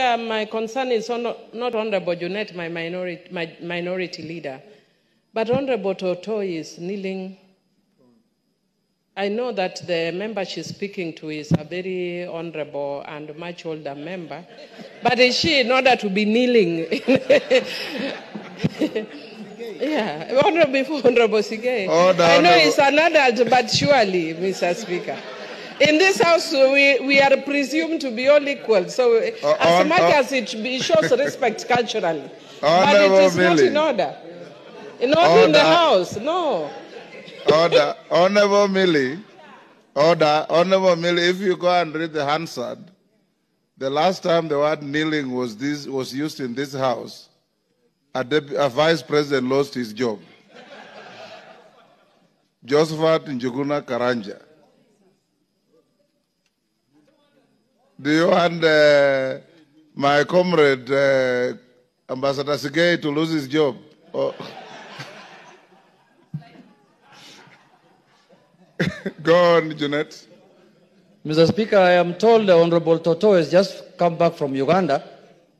Uh, my concern is on, not Honorable Junet, my minority, my minority leader, but Honorable Toto is kneeling. I know that the member she's speaking to is a very honorable and much older member, but is she in order to be kneeling? yeah, honorable before Honorable Sigei. Order, I know Honorable. it's an adult, but surely, Mr. Speaker. In this house, we, we are presumed to be all equal. So, Uh, as on- much uh, as it be- shows respect culturally, but it is not in order. In order in the house, no. Order. Honorable Millie. Order. Honorable Millie, if you go and read the Hansard, the last time the word kneeling was, this, was used in this house, a, dep- a vice president lost his job. Josephat Njuguna Karanja. Do you want uh, my comrade, uh, Ambassador Sigei, to lose his job? Or- Go on, Junet. Mr. Speaker, I am told the Honorable Toto has just come back from Uganda,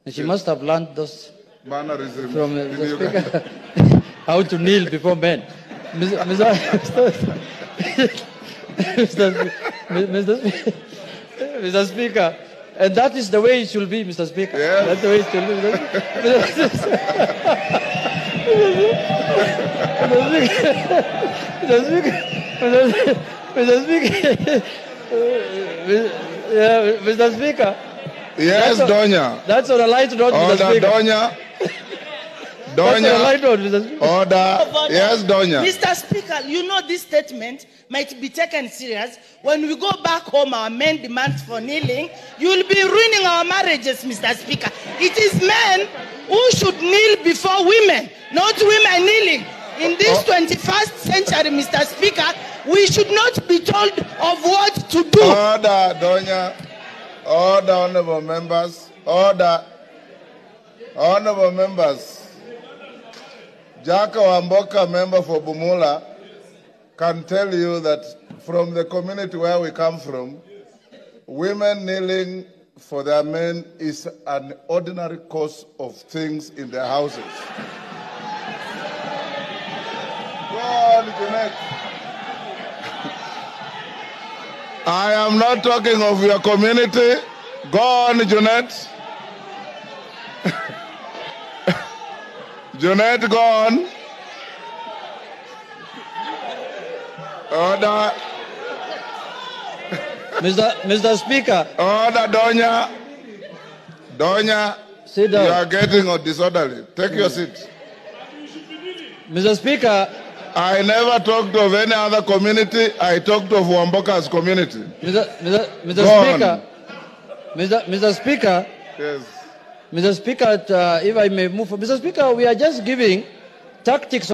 and she must have learned those Mannerism from uh, the Speaker how to kneel before men. Mr. Mr. Mr. Mr. Speaker, Mr. Speaker, and that is the way it should be, Mr. Speaker. Yeah. That's the way it should be. Mr. Speaker, Mr. Speaker, Mr. Speaker, yeah, Mr. Speaker, Yes, That's a- Donya. that's on a light note, Mr. Speaker. Donya. That's on a Donya. Mr. Speaker. Order. Yes, Donya. Mr. Speaker, you know this statement might be taken serious. When we go back home, our men demand for kneeling. You will be ruining our marriages, Mr. Speaker. It is men who should kneel before women, not women kneeling. In this Oh. 21st century, Mr. Speaker, we should not be told of what to do. Order, Donya. Order, honorable members. Order. Honorable members. Jack Wamboka, member for Bumula, can tell you that from the community where we come from, women kneeling for their men is an ordinary course of things in their houses. Go on, Junet. I am not talking of your community. Go on, Junet. Junet, go on. Order, Mr. Mr. Speaker, order, Donya. Donya, sit you are getting disorderly. Take your seat. Mr. Speaker, I never talked of any other community. I talked of Wamboka's community. Mr. Mr. Mr. Go on. Speaker, Mr. Mr. Speaker, Yes. Mr. Speaker, uh, if I may move, Mr. Speaker, we are just giving tactics